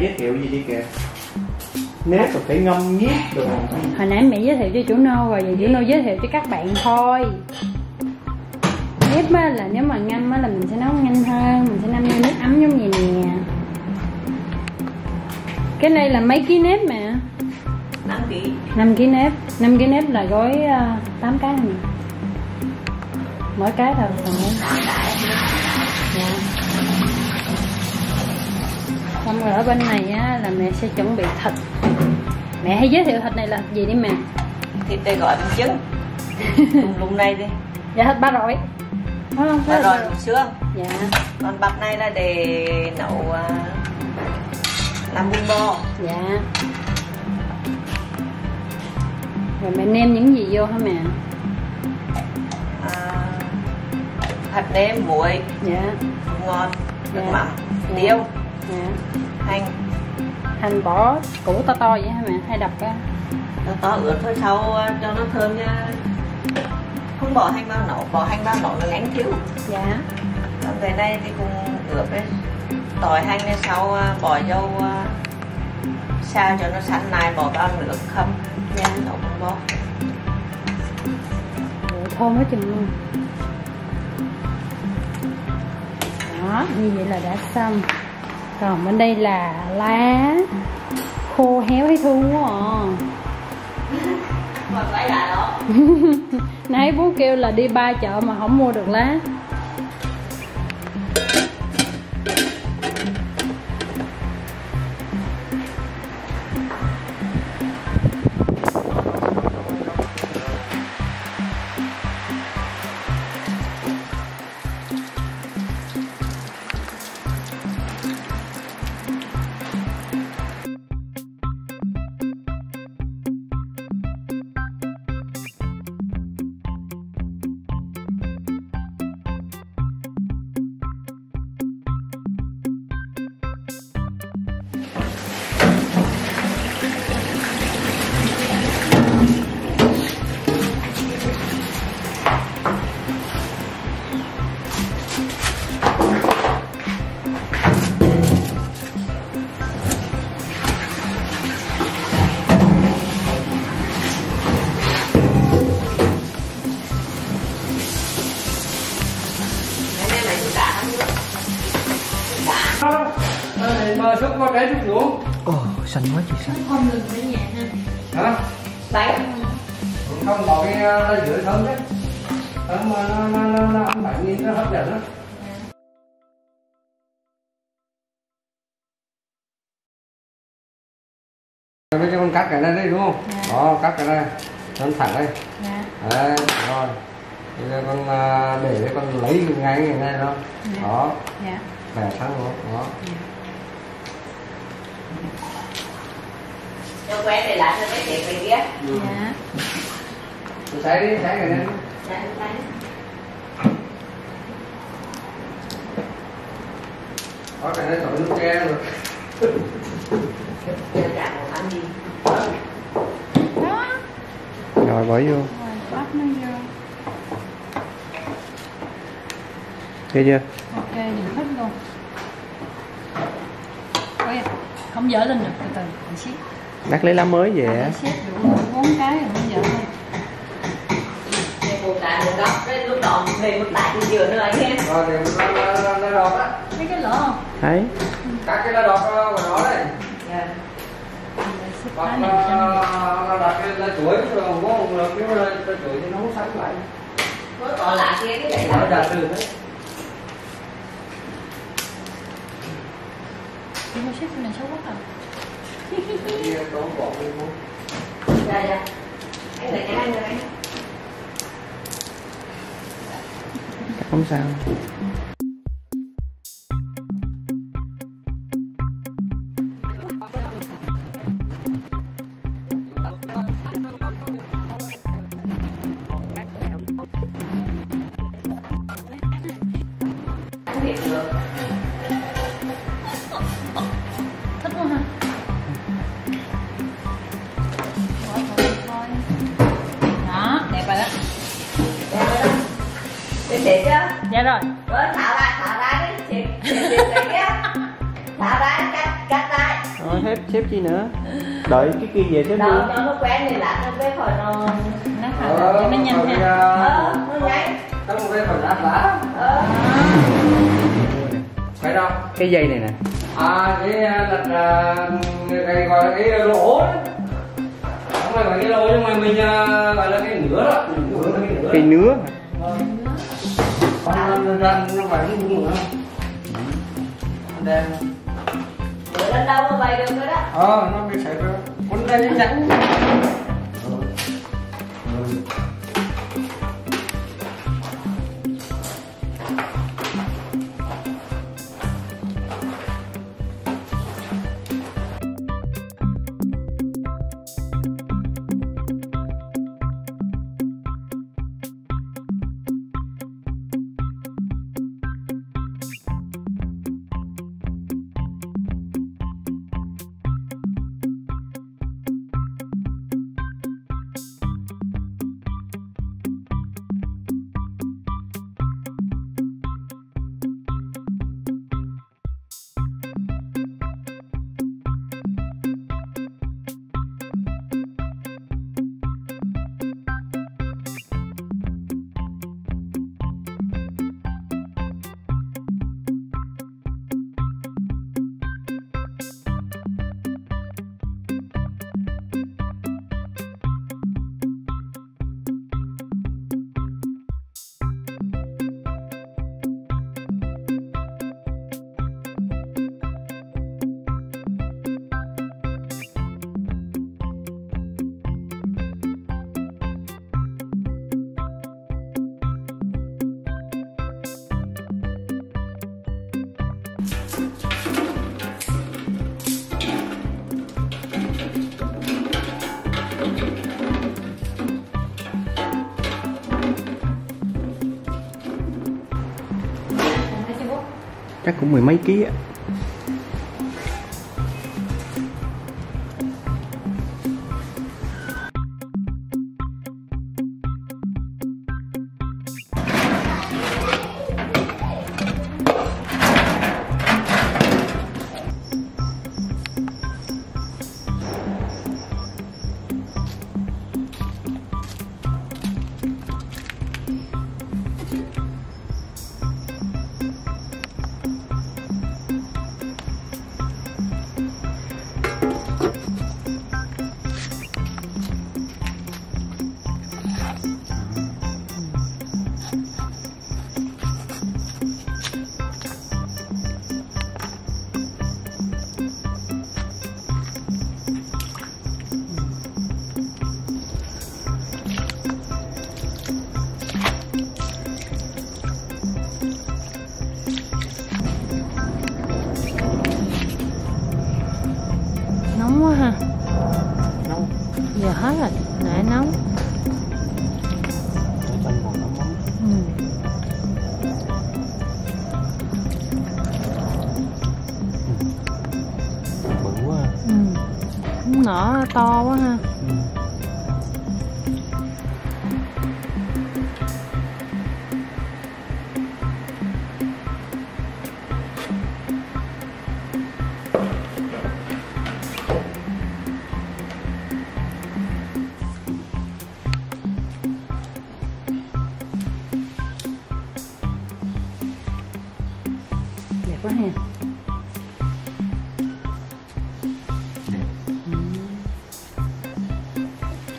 mẹ giới thiệu gì đi kìa. Nếp rồi phải ngâm nhiếp rồi hồi nãy mẹ giới thiệu cho chủ nô rồi giờ chủ nô giới thiệu cho các bạn thôi. Nếp á là nếu mà ngâm á là mình sẽ nấu nhanh hơn mình sẽ ngâm vô nước ấm giống vậy nè. Cái này là mấy ký nếp mẹ? 5 kg 5 kg nếp. 5 kg nếp là gói uh, 8 cái này mỗi cái thôi còn mỗi dạ. Xong rồi ở bên này á là mẹ sẽ chuẩn bị thịt. Mẹ hãy giới thiệu thịt này là gì đi mẹ? Thịt đây gọi bằng trứng lùng này đi. Dạ thịt ba rọi. Phải không và Phải rồi thịt ba xương dạ. Còn bắp này là để nấu à, làm bún bò. Dạ. Rồi mẹ nêm những gì vô hả mẹ? À, hạt nêm muối. Dạ. Ngọt Dạ. mắm Dạ. tiêu hành hành bỏ củ to to vậy hả mẹ? Hay đập ra? Nó to ướt thôi sau à, cho nó thơm nha. Không bỏ hành vào nấu bỏ hành vào nấu nó ngánh thiếu dạ. Còn cái này thì cũng ướp đấy. Tỏi hành này sau à, bỏ dâu sao cho nó săn lại bỏ vào nước khâm Dạ. nấu bò Ủa, thơm quá chừng luôn. Đó như vậy là đã xong còn bên đây là lá khô héo thấy thương quá à. Nãy bố kêu là đi ba chợ mà không mua được lá bơ súp có trái súp luôn Ồ, xanh quá chị xanh không được ở nhà ha hả đấy không bỏ cái lá dừa thơm đấy thơm mà nó nó nó nó ăn bạn nhìn nó hấp dẫn lắm mấy cái con cắt cái này đây đúng không? Dạ. Đó, cắt cái này, nó thẳng đây. dạ Đấy, rồi. Bây giờ con để con lấy ngay cái này đó. Dạ. Đó, dạ bẻ thẳng nó. Đó. Cho quen để lại cho cái chuyện này kia dạ Tôi xé đi, xé cái này. Dạ, đấy. Có cái này tội nước tre rồi. Một đó Rồi bỏ vô rồi bắt nó vô Thấy chưa? ok luôn Ôi, không dở lên được từ từ mình xếp Đắt lấy lá mới về á đủ đủ bốn cái rồi không dở lên lúc đó về một lại thì dừa nữa anh em Rồi thì nó nó nó nó đọt á. thấy cái lỗ không Thấy Cắt cái nó đọt của nó đấy. Dạ. Hoặc là đặt cái lá chuối rồi còn có cái lá chuối thì nó không sáng lại. Mới còn lại kia cái này là đạt được đấy. Chị mua xếp này xấu quá vô. Dạ dạ. Anh là nhà anh rồi không sao. Không biết rồi đó Dạ rồi đó Để xịt chưa dạ rồi. Rồi thả ra thả ra đi Xịt xịt này kia Thả ra cắt cắt lại. Rồi xếp xếp chi nữa? Đợi cái kia về xếp đâu luôn. cho nó quen thì lát nó biết hồi nó nó thở cho nó nhanh ha ờ nó nhanh Không phải phần lát lá ờ. Phải đâu. Cái dây này nè. À cái là là cái gọi là cái lỗ đó Gọi cái lỗ nhưng mà mình à, gọi là cái nửa đó. Cái nứa Còn nó ra nó phải nó bung nữa Đen bữa đến đâu nó bay được rồi đó. Ờ nó bị sạch rồi Con ra nhanh chắc cũng mười mấy ký á. Nóng giờ hết rồi nãy nóng ừ. bự quá ừ. Cũng nở to quá ha quá ha.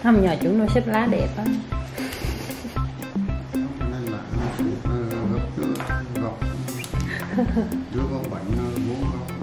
Không, nhờ chủ nuôi xếp lá đẹp á. Đứa có bệnh bố vốn